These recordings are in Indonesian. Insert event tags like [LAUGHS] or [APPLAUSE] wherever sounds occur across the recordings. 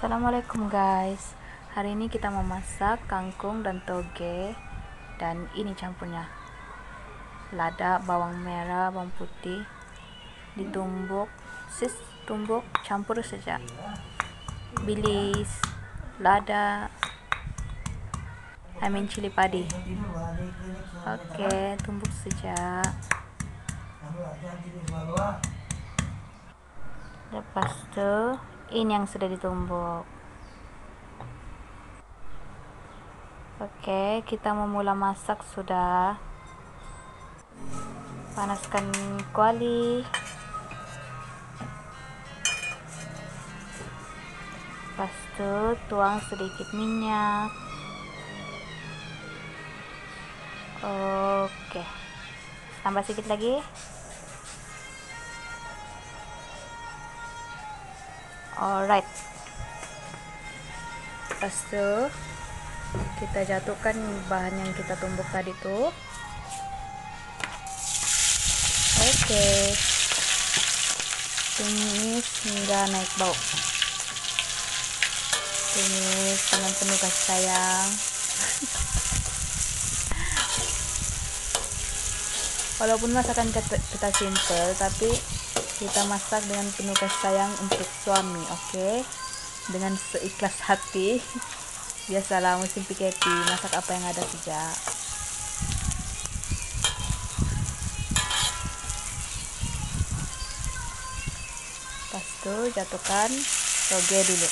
Assalamualaikum guys. Hari ini kita mau masak kangkung dan toge Dan ini campurnya. Lada, bawang merah, bawang putih Ditumbuk Sis tumbuk, campur saja. Bilis Lada I mean cili padi. Oke, tumbuk saja. Lepas itu ini yang sudah ditumbuk. Oke kita memulai masak sudah. Panaskan kuali. Lepas tuang sedikit minyak. Oke tambah sedikit lagi alright. Lepas itu kita jatuhkan bahan yang kita tumbuk tadi tuh oke okay. tumis hingga naik bau. Tumis dengan penuh kasih sayang. [LAUGHS] Walaupun masakan kita simple tapi kita masak dengan penuh kasih sayang untuk suami oke? Okay? dengan seikhlas hati. [LAUGHS] Biasalah musim PKP masak apa yang ada saja. Pas itu jatuhkan toge dulu.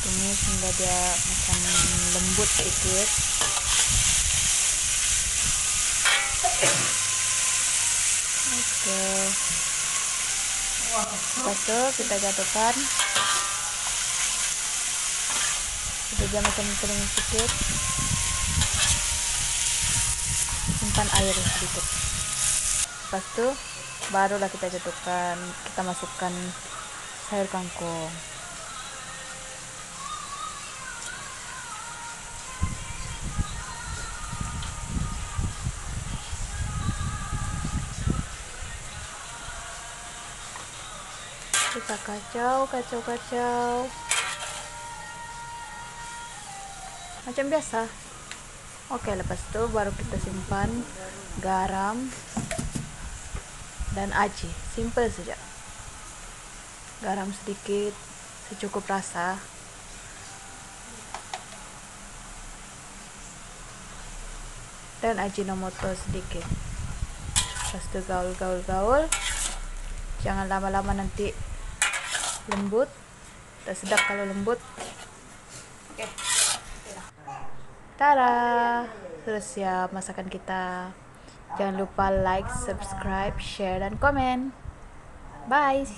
Tumis hingga dia macam lembut sedikit oke. Itu kita jatuhkan. Sudah dia macam kering sedikit. Simpan air sedikit. Lepas itu barulah kita jatuhkan. Kita masukkan sayur kangkung kita kacau kacau kacau macam biasa. Oke lepas itu baru kita simpan garam dan aci simple saja. Garam sedikit secukup rasa. Dan ajinomoto sedikit. Lepas itu gaul gaul gaul jangan lama-lama nanti lembut tak sedap kalau lembut. Oke Tara. Sudah siap masakan kita. Jangan lupa like subscribe share dan komen. Bye